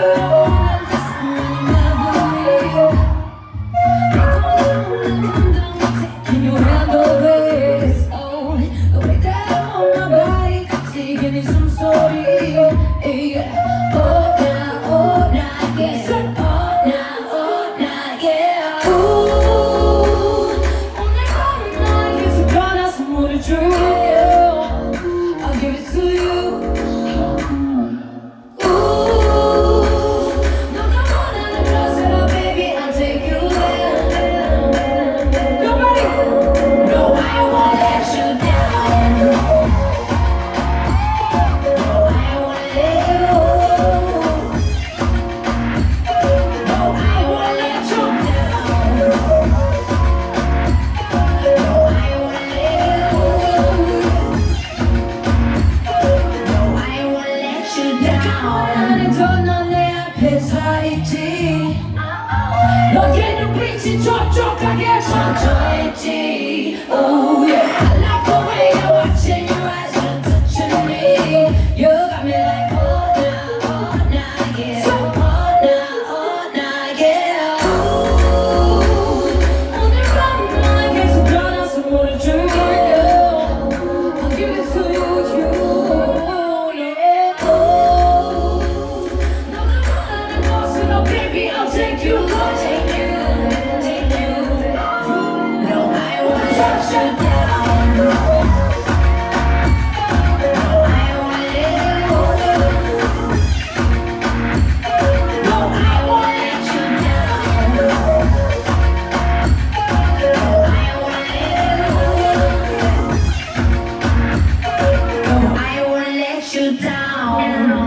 Oh, 어깨는 빛이 촉촉하게 멈춰있지 now.